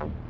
you